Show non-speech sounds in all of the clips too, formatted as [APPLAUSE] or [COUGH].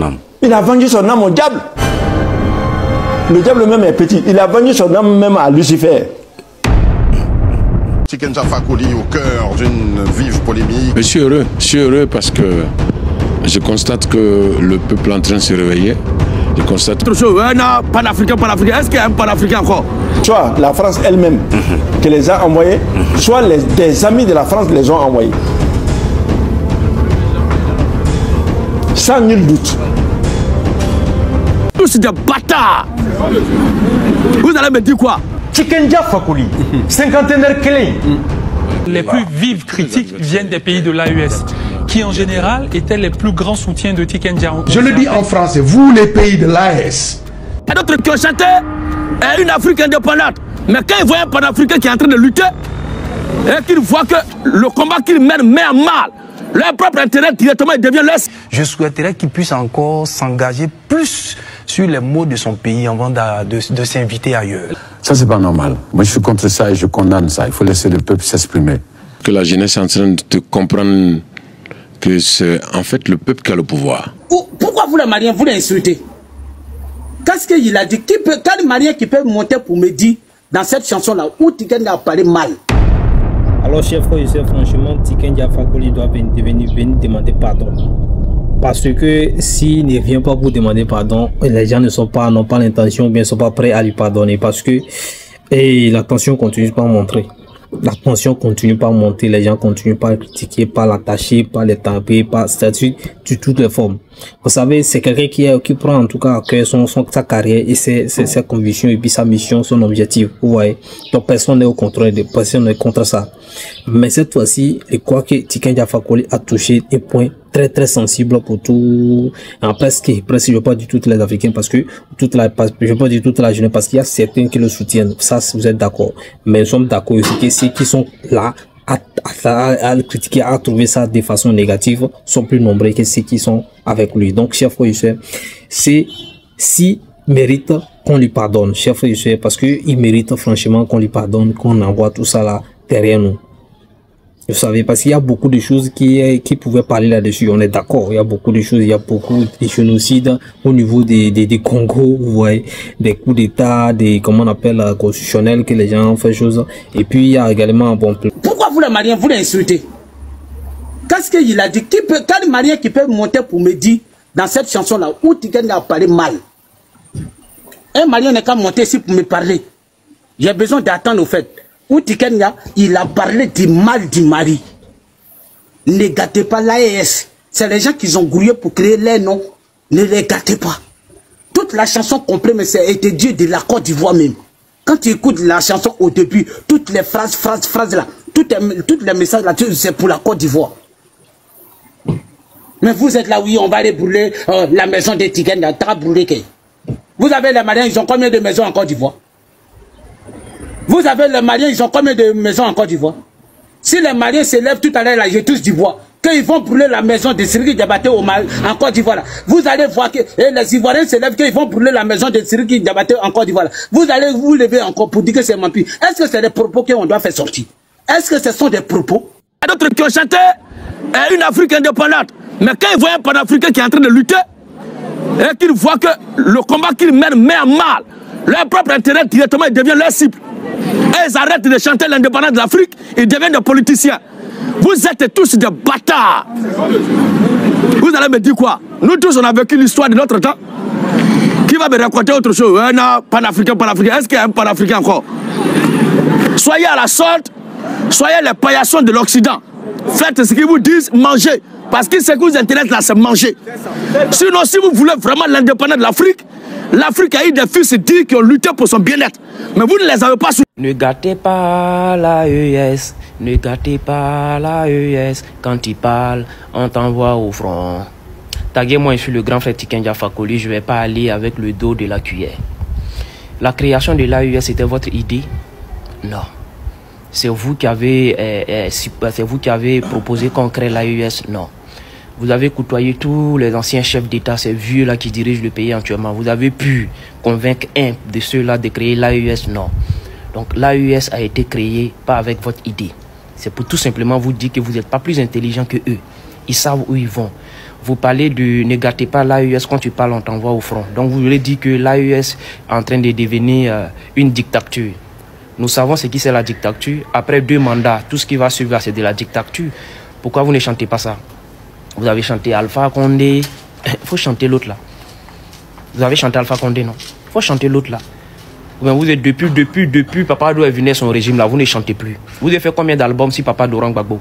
âme. Il a vendu son âme au diable. Le diable même est petit. Il a vendu son âme même à Lucifer. Fakouli au cœur d'une vive polémique. Je suis heureux, je suis heureux parce que je constate que le peuple est en train de se réveiller. Je constate panafricain, panafricain. Est-ce qu'il y a un panafricain encore? Soit la France elle-même qui les a envoyés, soit les, des amis de la France les ont envoyés. Sans nul doute. Tous des bâtards Vous allez me dire quoi? Fakoli, cinquantenaire clé. Les plus vives critiques viennent des pays de l'AES, qui en général étaient les plus grands soutiens de Tikenja. Je le dis en français, vous les pays de l'AES, Il y a d'autres qui ont chanté une Afrique indépendante. Mais quand ils voient un panafricain qui est en train de lutter, et qu'ils voient que le combat qu'ils mènent met en mal leur propre intérêt directement, il devient leur... Je souhaiterais qu'il puisse encore s'engager plus sur les mots de son pays avant de, de- de s'inviter ailleurs. Ça, c'est pas normal. Moi, je suis contre ça et je condamne ça. Il faut laisser le peuple s'exprimer. que la jeunesse est en train de comprendre que c'est en fait le peuple qui a le pouvoir. Ou- Pourquoi vous, les Maliens, vous l'insultez? Qu'est-ce qu'il a dit? Qui peut, Quel Malien qui peut monter pour me dire dans cette chanson-là où Tiken a parlé mal? Alors, chef professeur, franchement, Tiken Fakoli doit venir, venir demander pardon. Parce que s'il ne vient pas pour demander pardon, les gens ne sont pas, n'ont pas l'intention, bien ne sont pas prêts à lui pardonner. Parce que et la tension continue pas à montrer. La tension continue pas à monter, les gens continuent pas à critiquer, pas l'attacher, pas les taper, pas c'est-à-dire de toutes les formes. Vous savez, c'est quelqu'un qui, qui prend en tout cas à cœur son, son, sa carrière et ses, ses, ses convictions et puis sa mission, son objectif. Vous voyez? Donc personne n'est au contrôle de personne n'est contre ça. Mais cette fois-ci, je crois que Tiken Fakoli a touché un point très très sensible pour tout, en presque, presque, je veux pas dire toutes les Africains parce que toute la, je pas dire toute la jeunesse parce qu'il y a certains qui le soutiennent. Ça, vous êtes d'accord. Mais nous sommes d'accord aussi que ceux qui sont là à, le critiquer, à trouver ça de façon négative, sont plus nombreux que ceux qui sont avec lui. Donc, chef Youssef, c'est si mérite qu'on lui pardonne, chef Youssef, parce que il mérite franchement qu'on lui pardonne, qu'on envoie tout ça là derrière nous. Vous savez, parce qu'il y a beaucoup de choses qui, euh, qui pouvaient parler là-dessus. On est d'accord. Il y a beaucoup de choses. Il y a beaucoup de génocides au niveau des, des, des Congo, vous voyez, des coups d'État, des, comment on appelle, euh, constitutionnels que les gens ont fait choses. Et puis, il y a également, bon, Pourquoi vous, les Maliens, vous l'insultez? Qu'est-ce qu'il a dit? Qui peut, Quel Malien qui peut monter pour me dire dans cette chanson-là où Tiken a parlé mal? Un Malien n'est qu'à monter ici pour me parler. J'ai besoin d'attendre au fait. Où Tikenya, il a parlé du mal du mari. Ne gâtez pas l'AES. C'est les gens qui ont grouillé pour créer les noms. Ne les gâtez pas. Toute la chanson complète, mais c'est été Dieu de la Côte d'Ivoire même. Quand tu écoutes la chanson au début, toutes les phrases, phrases, phrases là, toutes les, messages là, c'est pour la Côte d'Ivoire. Mais vous êtes là, oui, on va aller brûler euh, la maison des Tikenya. T'as brûlé Vous avez les Maliens, ils ont combien de maisons en Côte d'Ivoire? Vous avez les Maliens, ils ont combien de maisons en Côte d'Ivoire? Si les Maliens se lèvent tout à l'heure, là, j'ai tous du bois, qu'ils vont brûler la maison de Siriki Diabaté au Mal, en Côte d'Ivoire, vous allez voir que les Ivoiriens se lèvent, qu'ils vont brûler la maison de Siriki Diabaté en Côte d'Ivoire. Vous allez vous lever encore pour dire que c'est menti. Est-ce que c'est des propos qu'on doit faire sortir? Est-ce que ce sont des propos? D'autres qui ont chanté une Afrique indépendante. Mais quand ils voient un panafricain qui est en train de lutter, et qu'ils voient que le combat qu'ils mènent met en mal leur propre intérêt directement, il devient leur cible. Et ils arrêtent de chanter l'indépendance de l'Afrique, ils deviennent des politiciens. Vous êtes tous des bâtards. Vous allez me dire quoi? Nous tous, on a vécu l'histoire de notre temps. Qui va me raconter autre chose? Un panafricain, panafricain. Est-ce qu'il y a un panafricain encore? Soyez à la sorte, soyez les paillassons de l'Occident. Faites ce qu'ils vous disent, mangez. Parce que ce qui vous intéresse là, c'est manger. Sinon, si vous voulez vraiment l'indépendance de l'Afrique, l'Afrique a eu des fils dits qui ont lutté pour son bien-être. Mais vous ne les avez pas su. Ne gâtez pas la ES, ne gâtez pas la ES. Quand il parle, on t'envoie au front. Taguez-moi, je suis le grand frère Tikenja Fakoli, je ne vais pas aller avec le dos de la cuillère. La création de l'AES, c'était votre idée? Non. C'est vous qui avez, euh, euh, vous qui avez proposé qu'on crée l'AES Non. Vous avez côtoyé tous les anciens chefs d'État, ces vieux-là qui dirigent le pays actuellement. Vous avez pu convaincre un de ceux-là de créer l'AES Non. Donc l'AES a été créé pas avec votre idée. C'est pour tout simplement vous dire que vous n'êtes pas plus intelligent que eux. Ils savent où ils vont. vous parlez de ne gâtez pas l'AES quand tu parles, on t'envoie au front. Donc vous voulez dire que l'AES est en train de devenir euh, une dictature. Nous savons ce qui c'est la dictature. Après deux mandats, tout ce qui va suivre, c'est de la dictature. Pourquoi vous ne chantez pas ça? Vous avez chanté Alpha Condé. Il [LAUGHS] faut chanter l'autre là. Vous avez chanté Alpha Condé, non? Il faut chanter l'autre là. vous êtes depuis, depuis, depuis, Papa Do est venu son régime là, vous ne chantez plus. Vous avez fait combien d'albums si Papa Dorang Gbagbo?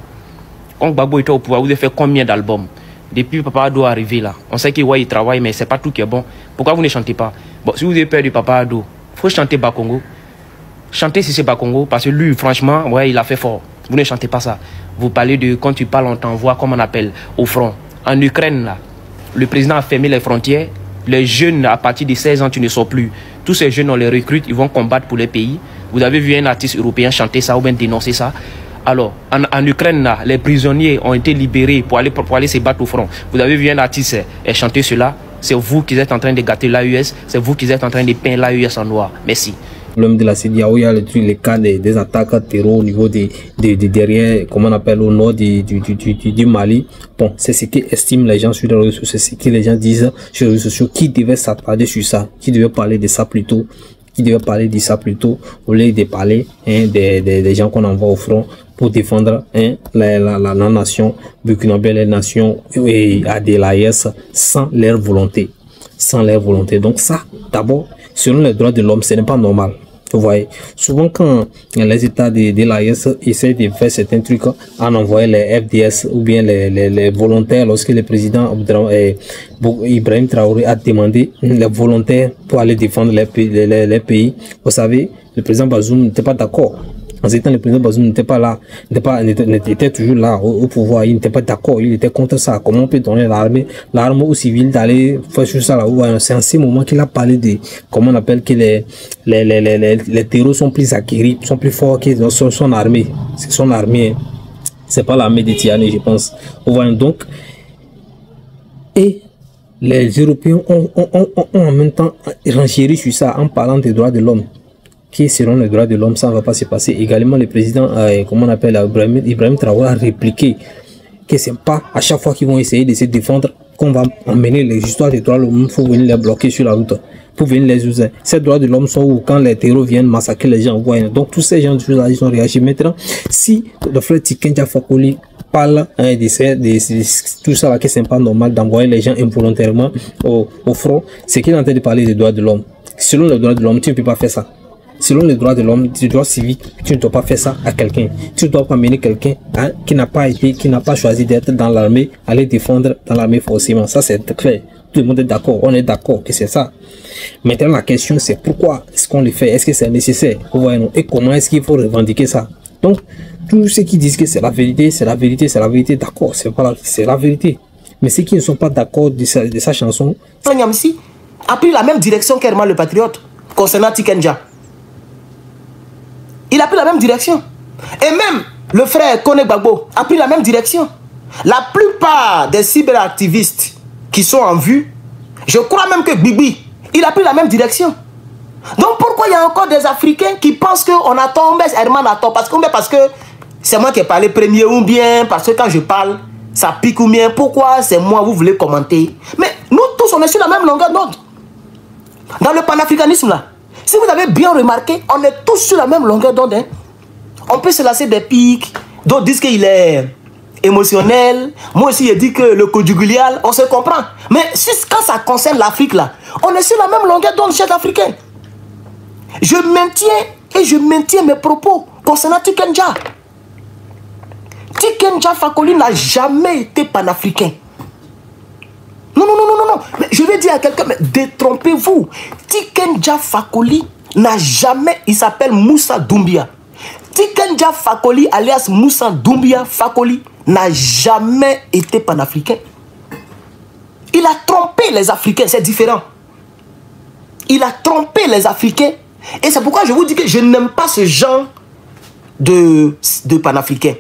Quand Gbagbo était au pouvoir, vous avez fait combien d'albums? Depuis Papa Ado arrivé là, on sait qu'il travaille, mais c'est pas tout qui est bon. Pourquoi vous ne chantez pas? Bon, si vous avez peur du Papa Ado, faut chanter Bakongo. Chantez si c'est Bakongo, parce que lui, franchement, ouais, il a fait fort. Vous ne chantez pas ça. Vous parlez de quand tu parles, on t'envoie, comme on appelle, au front. En Ukraine, là, le président a fermé les frontières. Les jeunes, à partir de 16 ans, tu ne sors plus. Tous ces jeunes, on les recrute, ils vont combattre pour les pays. Vous avez vu un artiste européen chanter ça ou bien dénoncer ça. Alors, en, Ukraine, là, les prisonniers ont été libérés pour aller, pour, aller se battre au front. Vous avez vu un artiste chanter cela. C'est vous qui êtes en train de gâter l'AUS. C'est vous qui êtes en train de peindre l'AUS en noir. Merci problème de la CDAO, il y a le les cas des, des attaques terror au niveau des, des, derrière, comment on appelle, au nord du, Mali. Bon, c'est ce qu'estiment les gens sur les réseaux sociaux, c'est ce que les gens disent sur les réseaux sociaux, qui devait s'attarder sur ça, qui devait parler de ça plutôt, qui devait parler de ça plutôt, au lieu de parler hein, des, gens qu'on envoie au front pour défendre hein, la, la, la, la nation burkinabé, la nation et sans leur volonté. Sans leur volonté. Donc ça, d'abord, selon les droits de l'homme, ce n'est pas normal. Vous voyez, souvent quand les États de, de l'AIS essaient de faire certains trucs en envoyant les FDS ou bien les, les, les volontaires, lorsque le président eh, Ibrahim Traoré a demandé les volontaires pour aller défendre les, les, les pays, vous savez, le président Bazoum n'était pas d'accord. En ce temps, le président Bazoum n'était pas là, n'était pas, toujours là au, pouvoir. Il n'était pas d'accord. Il était contre ça. Comment on peut donner l'armée, l'arme aux civils d'aller faire sur ça là C'est en ce moment qu'il a parlé de, comment on appelle que les, les, les, les, les, terreaux sont plus acquis, sont plus forts que son, armée. C'est son armée. C'est pas l'armée de Tiani, je pense. Donc, et les Européens ont, en même temps renchéri sur ça en parlant des droits de l'homme qui selon les droits de l'homme, ça ne va pas se passer. Également, le président, euh, comment on appelle, Ibrahim, Ibrahim Traoré a répliqué que c'est pas à chaque fois qu'ils vont essayer de se défendre qu'on va emmener les histoires des droits de l'homme, il faut venir les bloquer sur la route, pour venir les user. Ces droits de l'homme sont où quand les terroristes viennent massacrer les gens. Voyez. Donc tous ces gens de choses ils ont réagi. Maintenant, si le frère Tikenja Fakoli parle de, tout ça là, que c'est pas normal d'envoyer les gens involontairement au, au front, c'est qu'il est en train de parler des droits de l'homme. Selon les droits de l'homme, tu ne peux pas faire ça selon les droits de l'homme, les droits civiques, tu ne dois pas faire ça à quelqu'un. Tu ne dois pas mener quelqu'un hein, qui n'a pas été, qui n'a pas choisi d'être dans l'armée, aller défendre dans l'armée forcément. Ça, c'est clair. Tout le monde est d'accord. On est d'accord que c'est ça. Maintenant, la question, c'est pourquoi est-ce qu'on le fait? Est-ce que c'est nécessaire? Et comment est-ce qu'il faut revendiquer ça? Donc, tous ceux qui disent que c'est la vérité, c'est la vérité, c'est la vérité, d'accord, c'est la vérité. Mais ceux qui ne sont pas d'accord de sa, de sa chanson. A pris la même direction qu'Herman le Patriote concernant Tikenja. Il a pris la même direction. Et même le frère Kone Gbagbo a pris la même direction. La plupart des cyberactivistes qui sont en vue, je crois même que Bibi, il a pris la même direction. Donc pourquoi il y a encore des Africains qui pensent qu'on attend, mais Herman attend Parce que, parce que c'est moi qui ai parlé premier ou bien parce que quand je parle, ça pique ou bien. Pourquoi c'est moi, vous voulez commenter? Mais nous tous, on est sur la même longueur d'onde. Dans le panafricanisme là. Si vous avez bien remarqué, on est tous sur la même longueur d'onde. Hein. On peut se lasser des pics. D'autres disent qu'il est émotionnel. Moi aussi, je dis que le conjugulial, on se comprend. Mais quand ça concerne l'Afrique, là, on est sur la même longueur d'onde, chers Africains. Je maintiens et je maintiens mes propos concernant Tikenja. Tikenja Fakoli n'a jamais été panafricain. Non, non, non, non, non, non. Mais je vais dire à quelqu'un, mais détrompez-vous. Tikenja Fakoli n'a jamais, il s'appelle Moussa Doumbia. Tikenja Fakoli, alias Moussa Doumbia Fakoli, n'a jamais été panafricain. Il a trompé les Africains, c'est différent. Il a trompé les Africains. Et c'est pourquoi je vous dis que je n'aime pas ce genre de, de panafricains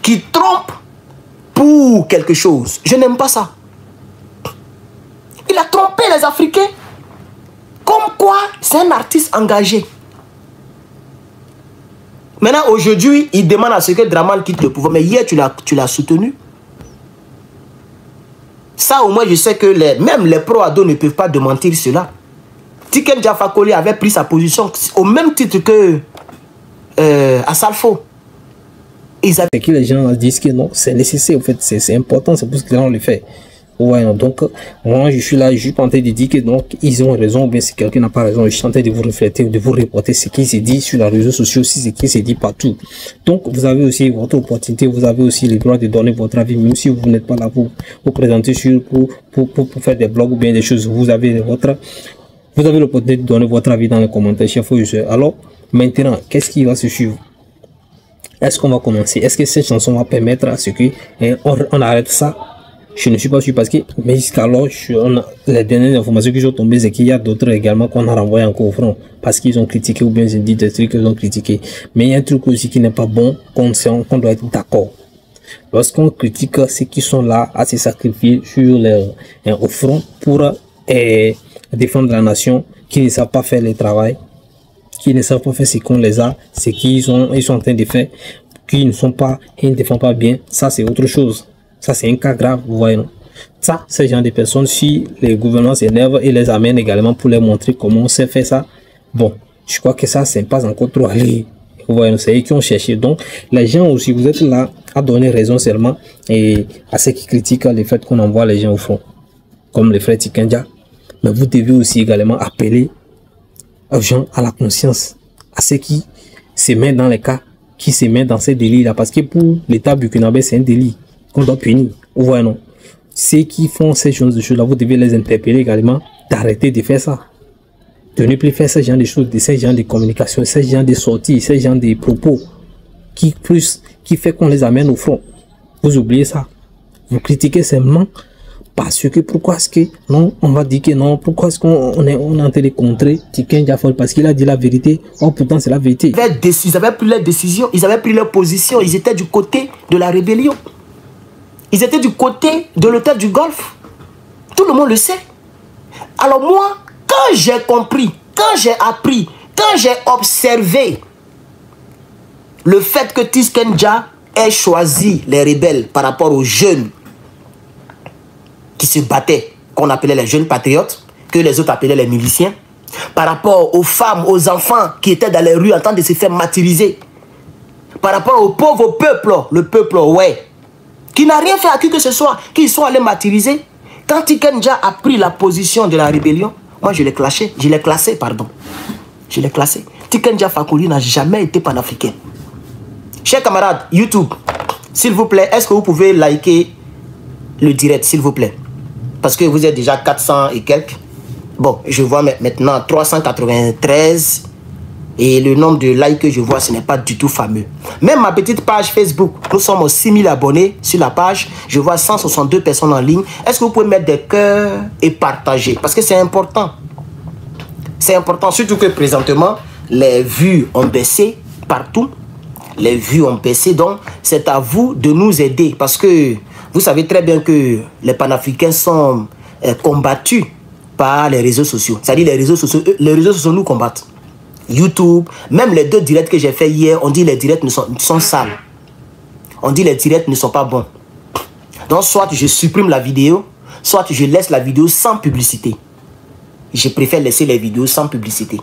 qui trompent pour quelque chose. Je n'aime pas ça. Il a trompé les Africains. Comme quoi, c'est un artiste engagé. Maintenant, aujourd'hui, il demande à ce que Draman quitte le pouvoir. Mais hier, tu l'as soutenu. Ça, au moins, je sais que même les pro-ados ne peuvent pas démentir cela. Tiken Jafakoli avait pris sa position au même titre que euh, Assalfo. Ils les gens disent que non, c'est nécessaire, en fait, c'est important, c'est pour ce que les gens le font. Ouais, donc, moi, je suis là, je suis train de dire que donc, ils ont raison, ou bien si quelqu'un n'a pas raison, je suis en train de vous refléter, de vous reporter ce qui se dit sur les réseaux sociaux, ce qui se dit partout. Donc, vous avez aussi votre opportunité, vous avez aussi le droit de donner votre avis, même si vous n'êtes pas là pour vous présenter sur, pour, pour, pour, faire des blogs ou bien des choses, vous avez votre, vous avez l'opportunité de donner votre avis dans les commentaires, chef Alors, maintenant, qu'est-ce qui va se suivre? Est-ce qu'on va commencer? Est-ce que cette chanson va permettre à ce que, hein, on arrête ça? Je ne suis pas sûr parce que, mais jusqu'alors, les dernières informations que j'ai tombées, c'est qu'il y a d'autres également qu'on a renvoyé encore au front parce qu'ils ont critiqué ou bien ils ont dit des trucs qu'ils ont critiqué. Mais il y a un truc aussi qui n'est pas bon, qu'on doit être d'accord. Lorsqu'on critique ceux qui sont là à se sacrifier sur les, hein, au front pour eh, défendre la nation, qui ne savent pas faire le travail, qui ne savent pas faire ce qu'on les a, ce qu'ils ils sont en train de faire, qui ne sont pas, ils ne défendent pas bien, ça c'est autre chose. Ça, c'est un cas grave, vous voyez, non? Ça, ce genre de personnes, si les gouvernements s'énervent et les amènent également pour les montrer comment on sait faire ça, bon, je crois que ça, c'est pas encore trop allé. Vous voyez, c'est eux qui ont cherché. Donc, les gens aussi, vous êtes là à donner raison seulement et à ceux qui critiquent le fait qu'on envoie les gens au fond, comme les frères Tikenja. Mais vous devez aussi également appeler aux gens à la conscience, à ceux qui se mettent dans les cas, qui se mettent dans ces délits-là. Parce que pour l'État burkinabé, c'est un délit qu'on doit punir. Vous voyez, non Ceux qui font ces choses-là, vous devez les interpeller également d'arrêter de faire ça. De ne plus faire ce genre de choses, de ces gens de communication, ces gens de sorties, ces gens de propos qui plus, qui fait qu'on les amène au front. Vous oubliez ça. Vous critiquez seulement parce que pourquoi est-ce que non on va dire que non pourquoi est-ce qu'on est on en train de contrer Tiken Jafol parce qu'il a dit la vérité oh pourtant c'est la vérité ils avaient pris leur décision ils avaient pris leur position ils étaient du côté de la rébellion ils étaient du côté de l'hôtel du Golfe. Tout le monde le sait. Alors moi, quand j'ai compris, quand j'ai appris, quand j'ai observé le fait que Tiskenja ait choisi les rebelles par rapport aux jeunes qui se battaient, qu'on appelait les jeunes patriotes, que les autres appelaient les miliciens, par rapport aux femmes, aux enfants qui étaient dans les rues en train de se faire martyriser, par rapport au pauvre peuple, le peuple, ouais, qui n'a rien fait à qui que ce soit, qui sont allés martyriser. Quand Tikenja a pris la position de la rébellion, moi je l'ai classé, je l'ai classé, pardon. Je l'ai classé. Tikenja Fakouli n'a jamais été panafricain. Chers camarades, YouTube, s'il vous plaît, est-ce que vous pouvez liker le direct, s'il vous plaît? Parce que vous êtes déjà 400 et quelques. Bon, je vois maintenant 393 et le nombre de likes que je vois, ce n'est pas du tout fameux. Même ma petite page Facebook, nous sommes aux 6000 abonnés sur la page. Je vois 162 personnes en ligne. Est-ce que vous pouvez mettre des cœurs et partager? Parce que c'est important. C'est important, surtout que présentement, les vues ont baissé partout. Les vues ont baissé, donc c'est à vous de nous aider. Parce que vous savez très bien que les panafricains sont euh, combattus par les réseaux sociaux. C'est-à-dire les réseaux sociaux, les réseaux sociaux nous combattent. YouTube, même les deux directs que j'ai fait hier, on dit les directs ne sont, sales. On dit les directs ne sont pas bons. Donc soit je supprime la vidéo, soit je laisse la vidéo sans publicité. Je préfère laisser les vidéos sans publicité.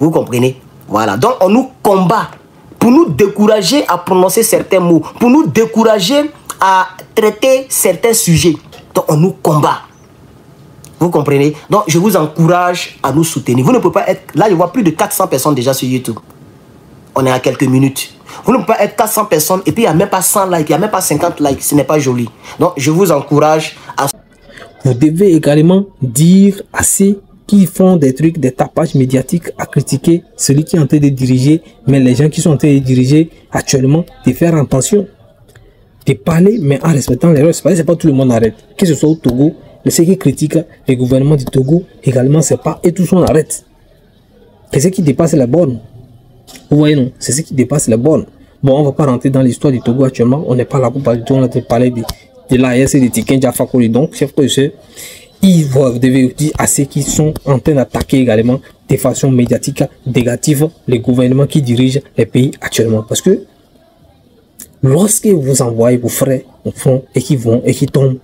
Vous comprenez? Voilà. Donc on nous combat pour nous décourager à prononcer certains mots, pour nous décourager à traiter certains sujets. Donc on nous combat. Vous comprenez Donc, je vous encourage à nous soutenir. Vous ne pouvez pas être... Là, je vois plus de 400 personnes déjà sur YouTube. On est à quelques minutes. Vous ne pouvez pas être 400 personnes et puis il n'y a même pas 100 likes, il n'y a même pas 50 likes. Ce n'est pas joli. Donc, je vous encourage à... Vous devez également dire à ceux qui font des trucs, des tapages médiatiques à critiquer celui qui est en train de diriger, mais les gens qui sont en train de diriger actuellement, de faire attention. De parler, mais en respectant les règles. C'est pas tout le monde arrête. Que ce soit au Togo, mais ceux qui critiquent le gouvernement du Togo, également, c'est pas et tout son arrête. C'est ce qui dépasse la borne. Vous voyez, non? C'est ce qui dépasse la borne. Bon, on va pas rentrer dans l'histoire du Togo actuellement. On n'est pas là pour parler du tout. On a parler de, de l'AS et de Tiken Jafakoli. Donc, chef professeur, il vous devez dire à ceux qui sont en train d'attaquer également de façon médiatique négative les gouvernements qui dirigent les pays actuellement. Parce que lorsque vous envoyez vos frères au fond et qui vont et qui tombent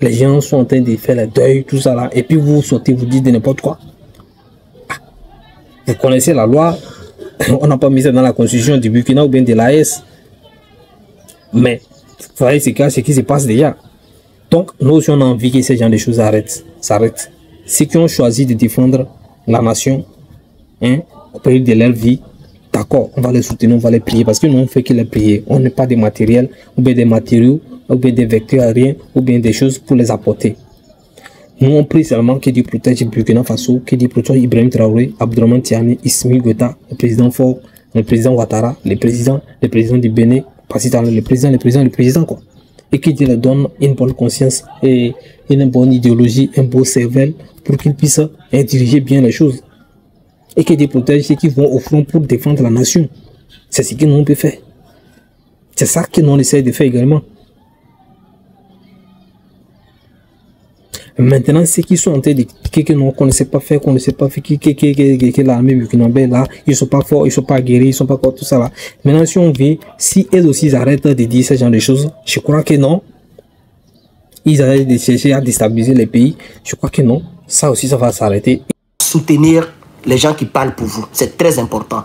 Les gens sont en train de faire le deuil, tout ça là. Et puis vous sortez, vous dites de n'importe quoi. Ah. Vous connaissez la loi. [LAUGHS] On n'a pas mis ça dans la constitution du Burkina ou bien de l'AS. Mais, vous voyez ce qui se passe déjà. Donc, nous aussi, on a envie que ces gens de choses arrêtent, s'arrêtent. Ceux qui ont choisi de défendre la nation, hein, au péril de leur vie, d'accord, on va les soutenir, on va les prier, parce que nous, on fait que les prier. On n'est pas des matériels, ou bien des matériaux, ou bien des vecteurs aériens, ou bien des choses pour les apporter. Nous, on prie seulement que Dieu protège Burkina Faso, que Dieu protège Ibrahim Traoré, Abdurrahman Tiani, Ismi Gota, le président Fort, le président Ouattara, le président, le président du Bénin, le président, le président, le président, quoi et qui leur donne une bonne conscience et une bonne idéologie, un beau cerveau pour qu'ils puissent diriger bien les choses. Et qui Dieu protège ceux qui vont au front pour défendre la nation. C'est ce que nous on peut faire. C'est ça que nous on essaie de faire également. Maintenant, ceux qui sont en train de que nous ne sait pas faire, qu'on ne sait pas faire, que, l'armée burkinabé là, ils sont pas forts, ils sont pas guéris, ils sont pas quoi, tout ça là. Maintenant, si on veut, si elles aussi arrêtent de dire ce genre de choses, je crois que non. Ils arrêtent de chercher à déstabiliser les pays. Je crois que non. Ça aussi, ça va s'arrêter. Soutenir les gens qui parlent pour vous, c'est très important.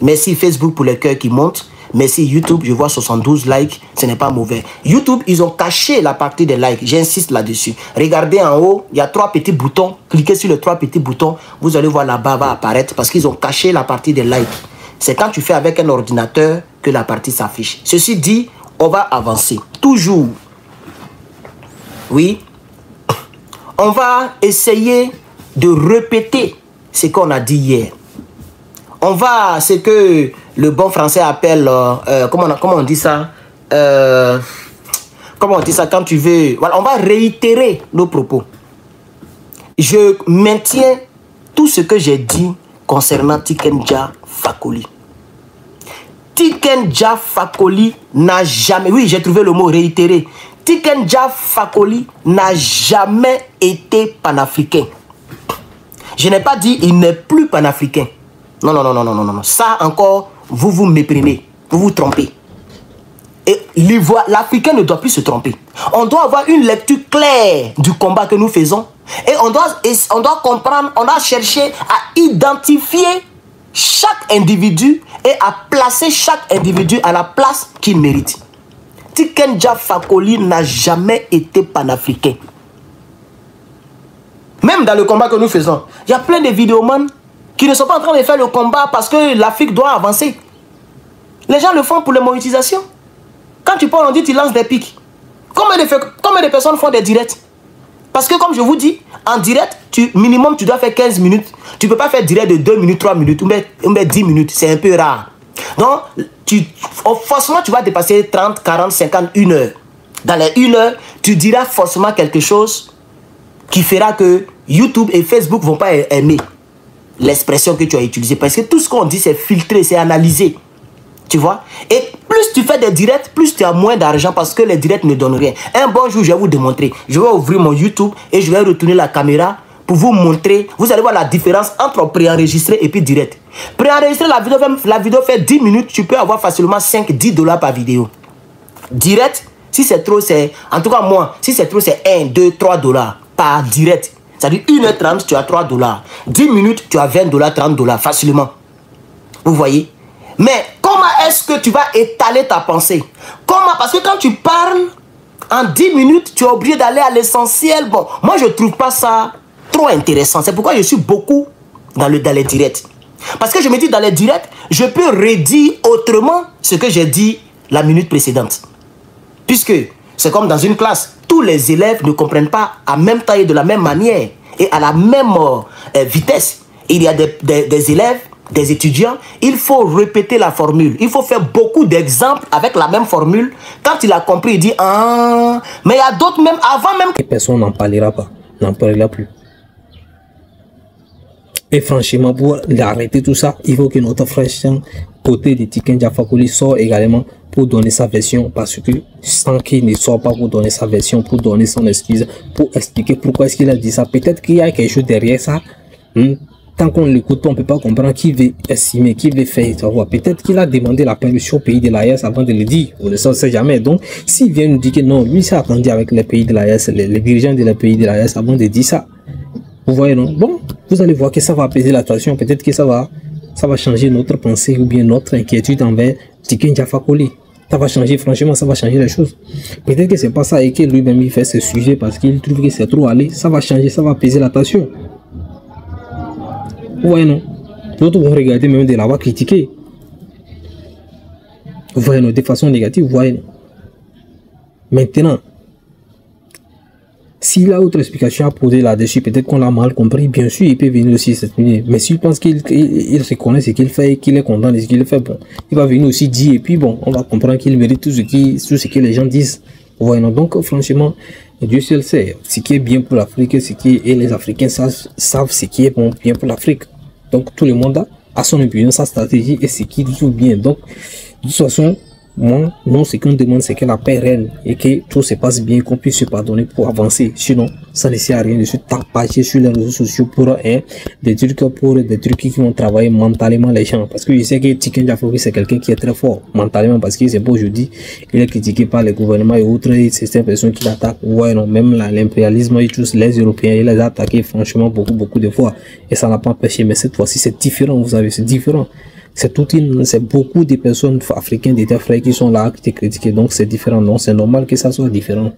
Merci Facebook pour les cœurs qui montent. Merci YouTube, je vois 72 likes, ce n'est pas mauvais. YouTube, ils ont caché la partie des likes, j'insiste là-dessus. Regardez en haut, il y a trois petits boutons. Cliquez sur les trois petits boutons, vous allez voir là-bas va apparaître parce qu'ils ont caché la partie des likes. C'est quand tu fais avec un ordinateur que la partie s'affiche. Ceci dit, on va avancer. Toujours. Oui. On va essayer de répéter ce qu'on a dit hier. On va, ce que le bon français appelle, euh, euh, comment, on, comment on dit ça euh, Comment on dit ça quand tu veux Voilà, on va réitérer nos propos. Je maintiens tout ce que j'ai dit concernant Tikenja Fakoli. Tikenja Fakoli n'a jamais, oui j'ai trouvé le mot réitéré, Tikenja Fakoli n'a jamais été panafricain. Je n'ai pas dit il n'est plus panafricain. Non, non, non, non, non, non, non. Ça encore, vous vous méprenez, vous vous trompez. Et l'Africain ne doit plus se tromper. On doit avoir une lecture claire du combat que nous faisons. Et on doit, on doit comprendre, on doit chercher à identifier chaque individu et à placer chaque individu à la place qu'il mérite. Tikenja Fakoli n'a jamais été panafricain. Même dans le combat que nous faisons, il y a plein de vidéomans qui ne sont pas en train de faire le combat parce que l'Afrique doit avancer. Les gens le font pour la monétisation. Quand tu parles, on dit tu lances des pics. Combien de, personnes font des directs? Parce que comme je vous dis, en direct, tu, minimum tu dois faire 15 minutes. Tu ne peux pas faire direct de 2 minutes, 3 minutes ou même, 10 minutes. C'est un peu rare. Donc, tu, forcément, tu vas dépasser 30, 40, 50, 1 heure. Dans les 1 heure, tu diras forcément quelque chose qui fera que YouTube et Facebook ne vont pas aimer l'expression que tu as utilisée. Parce que tout ce qu'on dit, c'est filtré, c'est analysé. Tu vois? Et plus tu fais des directs, plus tu as moins d'argent parce que les directs ne donnent rien. Un bon jour, je vais vous démontrer. Je vais ouvrir mon YouTube et je vais retourner la caméra pour vous montrer. Vous allez voir la différence entre préenregistré et puis direct. Préenregistré, la vidéo, la vidéo fait 10 minutes. Tu peux avoir facilement 5-10 dollars par vidéo. Direct, si c'est trop, c'est... En tout cas, moi, si c'est trop, c'est 1, 2, 3 dollars par direct. C'est-à-dire 1h30, tu as 3 dollars. 10 minutes, tu as 20 dollars, 30 dollars, facilement. Vous voyez? Mais comment est-ce que tu vas étaler ta pensée? Comment? Parce que quand tu parles, en 10 minutes, tu es obligé d'aller à l'essentiel. Bon, moi, je ne trouve pas ça trop intéressant. C'est pourquoi je suis beaucoup dans, le, dans les directs. Parce que je me dis, dans les directs, je peux redire autrement ce que j'ai dit la minute précédente. Puisque c'est comme dans une classe. Tous les élèves ne comprennent pas à même temps et de la même manière et à la même euh, vitesse. Il y a des, élèves, des étudiants, il faut répéter la formule. Il faut faire beaucoup d'exemples avec la même formule. Quand il a compris, il dit Ah, mais il y a d'autres même avant même. que personne n'en parlera pas, n'en parlera plus. Et franchement, pour arrêter tout ça, il faut que notre frère côté de Tiken Jafakoli sort également pour donner sa version parce que sans qu'il ne soit pas pour donner sa version, pour donner son excuse, pour expliquer pourquoi est-ce qu'il a dit ça. Peut-être qu'il y a quelque chose derrière ça. Hmm? tant qu'on ne l'écoute pas, on ne peut pas comprendre qui veut estimer, qui veut faire. Peut-être qu'il a demandé la permission au pays de l'AES avant de le dire. On ne sait jamais. Donc, s'il vient nous dire que non, lui s'est attendu avec les pays de l'AES, les, les, dirigeants des pays de l'AES avant de dire ça. Vous voyez, non? Bon, vous allez voir que ça va apaiser la tension. Peut-être que ça va, ça va changer notre pensée ou bien notre inquiétude envers Tiken Jafakoli. Ça va changer, franchement, ça va changer les choses. Peut-être que c'est pas ça et que lui-même il fait ce sujet parce qu'il trouve que c'est trop allé. Ça va changer, ça va apaiser la tension. Voyez, non D'autres vont regarder même de l'avoir critiqué. Voyez, non De façon négative, voyez, non Maintenant, s'il a autre explication à poser là-dessus, peut-être qu'on l'a mal compris, bien sûr, il peut venir aussi s'exprimer. Mais s'il pense qu'il il, reconnaît ce qu'il fait, qu'il est content de ce qu'il fait, bon, il va venir aussi dire, et puis bon, on va comprendre qu'il mérite tout ce, qui, tout ce que les gens disent. Voyons, donc franchement, Dieu seul sait ce qui est bien pour l'Afrique, ce qui et les Africains savent, savent ce qui est bon, bien pour l'Afrique. Donc tout le monde a, a son opinion, sa stratégie et ce qui joue bien. Donc, de toute façon, moi, non, ce qu'on demande, c'est que la paix règne et que tout se passe bien, qu'on puisse se pardonner pour avancer. Sinon, ça ne sert à rien de se tapager sur les réseaux sociaux pour hein, des trucs pour des trucs qui vont travailler mentalement les gens. Parce que je sais que Tiken Jaffouri, c'est quelqu'un qui est très fort mentalement parce que c'est pas aujourd'hui, il est critiqué par les gouvernements et autres, c'est une personne qui l'attaque. Ouais, non, même l'impérialisme et tous les Européens, il les a attaqués franchement beaucoup, beaucoup de fois. Et ça n'a pas empêché. Mais cette fois-ci, c'est différent, vous savez, c'est différent c'est c'est beaucoup de personnes africaines d'état frères qui sont là, qui te. Donc c'est différent. Donc c'est normal que ça soit différent.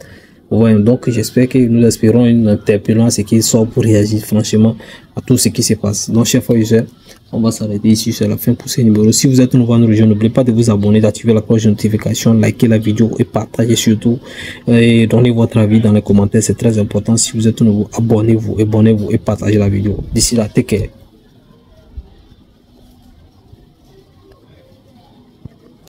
Ouais, donc j'espère que nous espérons une interpellance et qu'il sort pour réagir franchement à tout ce qui se passe. Donc chers frères on va s'arrêter ici sur la fin pour ce numéro. Si vous êtes nouveau dans nous n'oubliez pas de vous abonner, d'activer la cloche de notification, liker la vidéo et partager surtout. Et donnez votre avis dans les commentaires, c'est très important. Si vous êtes nouveau, abonnez-vous, abonnez-vous et partagez la vidéo. D'ici là, take care.